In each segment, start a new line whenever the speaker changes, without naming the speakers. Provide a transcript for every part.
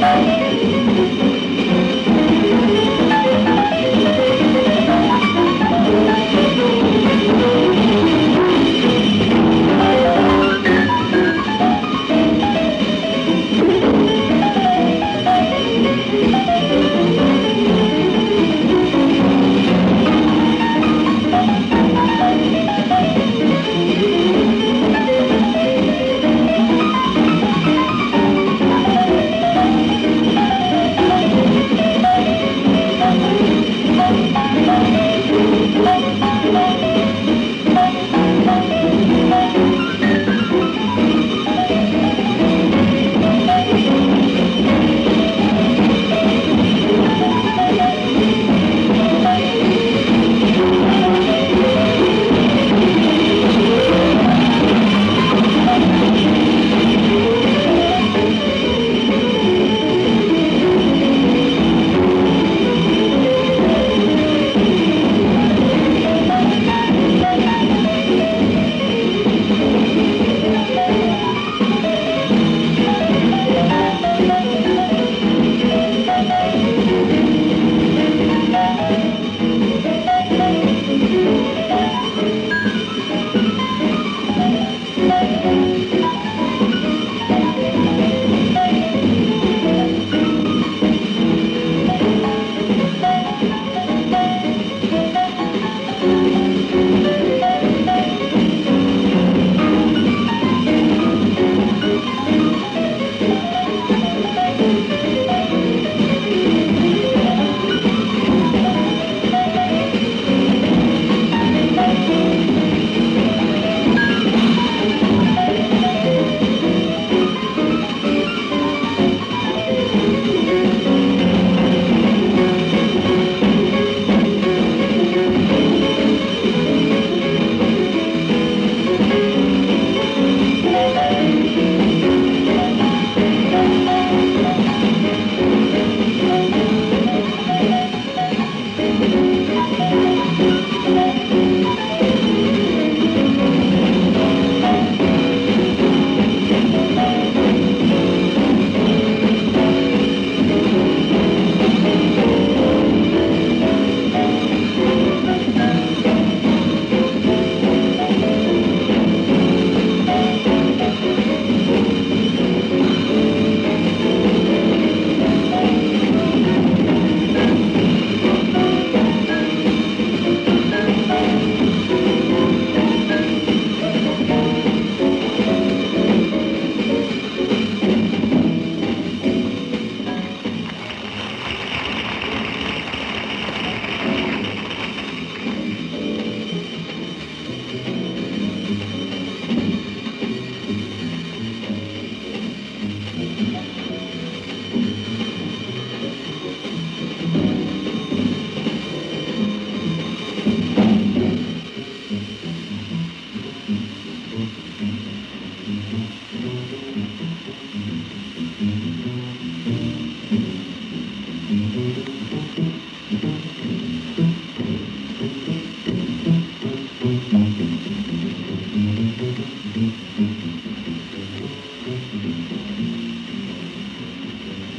Thank you.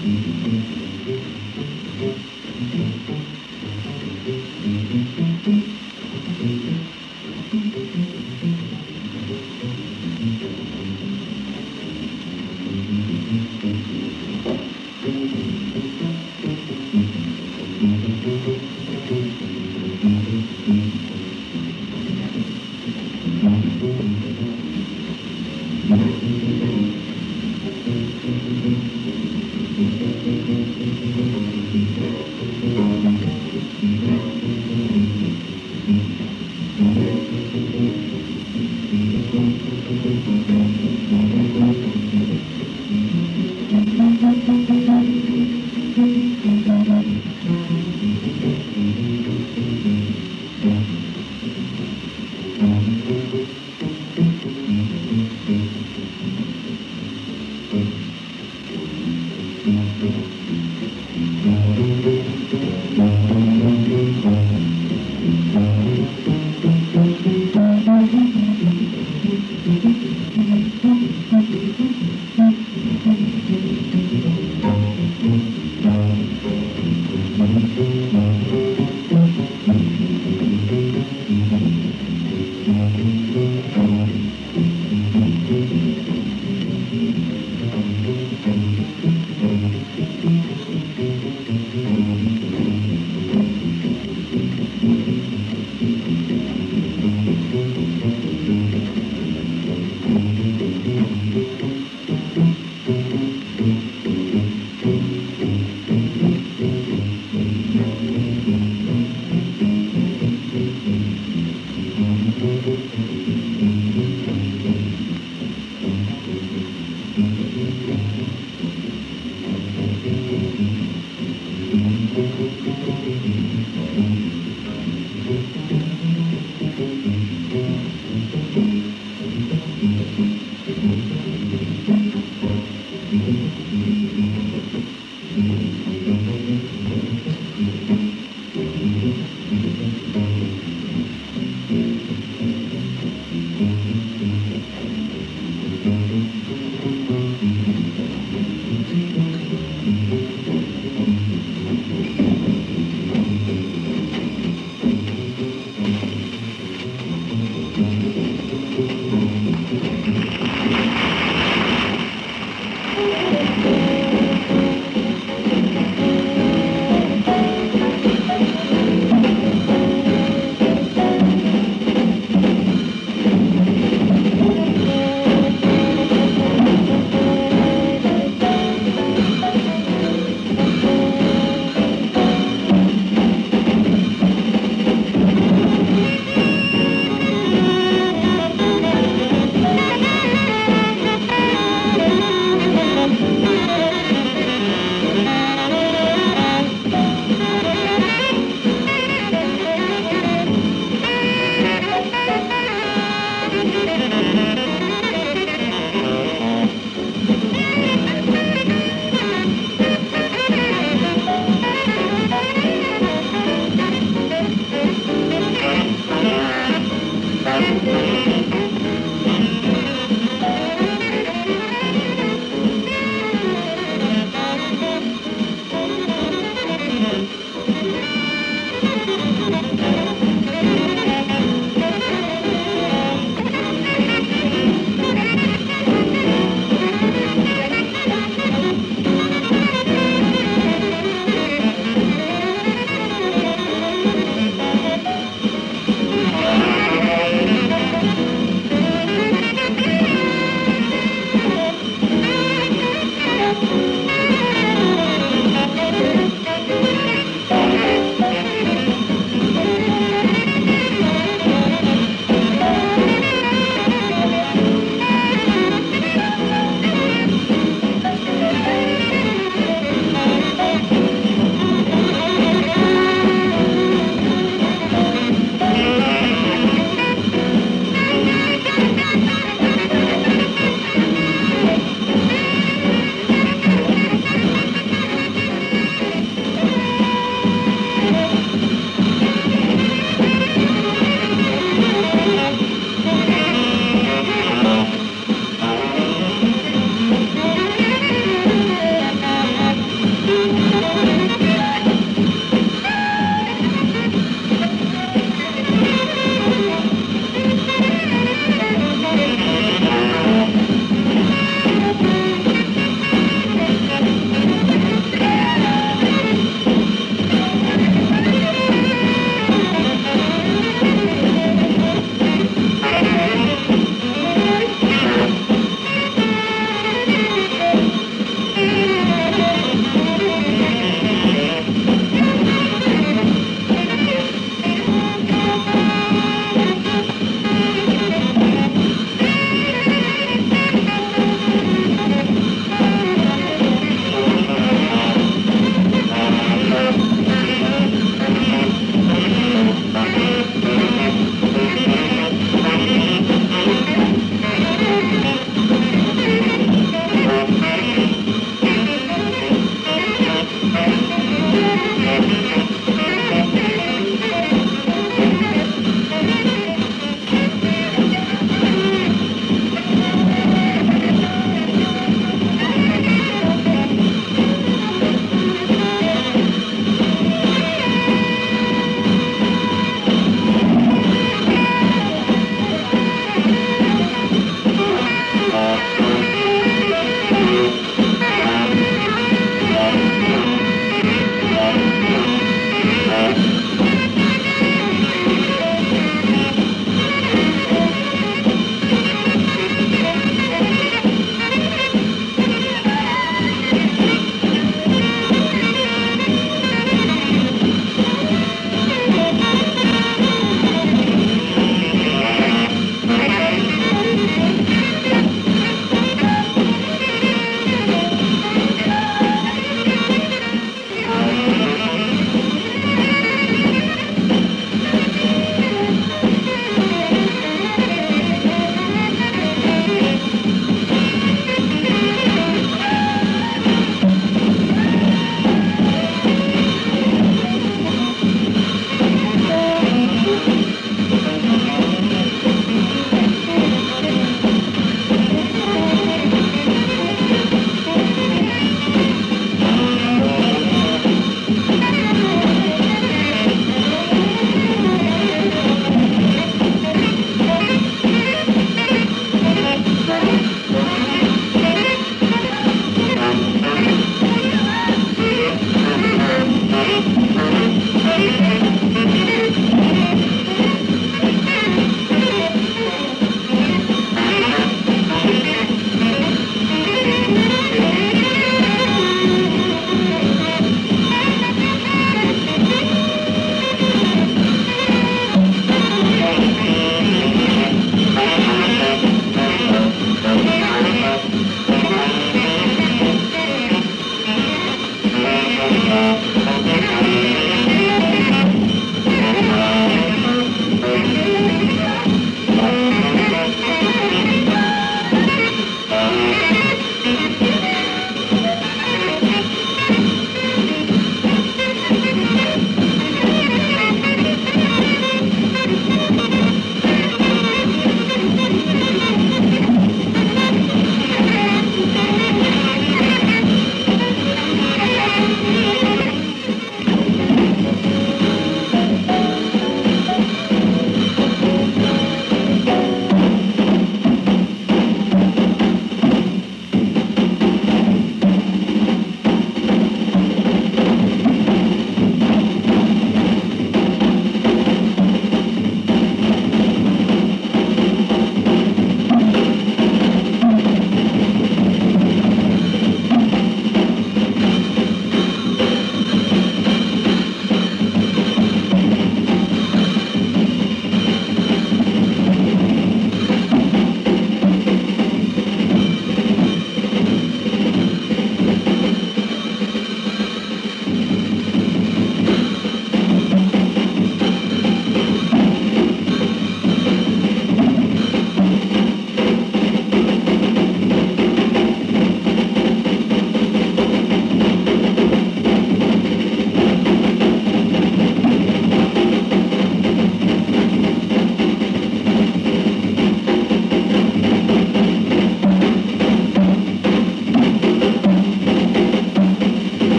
Thank Thank you.